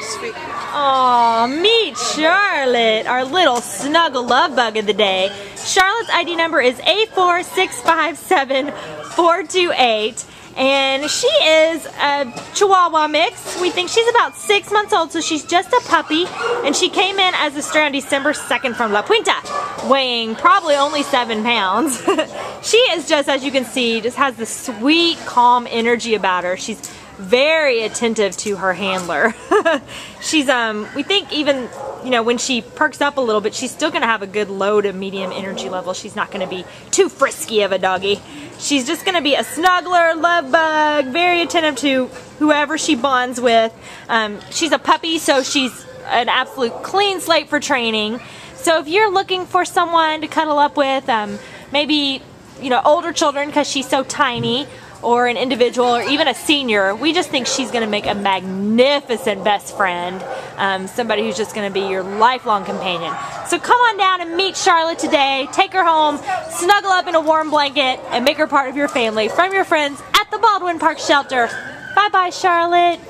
Sweet. Aw, meet Charlotte, our little snuggle love bug of the day. Charlotte's ID number is A4657428. And she is a Chihuahua mix. We think she's about six months old, so she's just a puppy. And she came in as a stray on December 2nd from La Puente, weighing probably only seven pounds. she is just, as you can see, just has this sweet, calm energy about her. She's very attentive to her handler. she's, um, we think even, you know, when she perks up a little bit, she's still going to have a good low to medium energy level. She's not going to be too frisky of a doggy. She's just going to be a snuggler, love bug, very attentive to whoever she bonds with. Um, she's a puppy, so she's an absolute clean slate for training. So if you're looking for someone to cuddle up with, um, maybe, you know, older children because she's so tiny, or an individual or even a senior, we just think she's going to make a magnificent best friend. Um, somebody who's just going to be your lifelong companion. So come on down and meet Charlotte today. Take her home, snuggle up in a warm blanket, and make her part of your family from your friends at the Baldwin Park Shelter. Bye bye, Charlotte.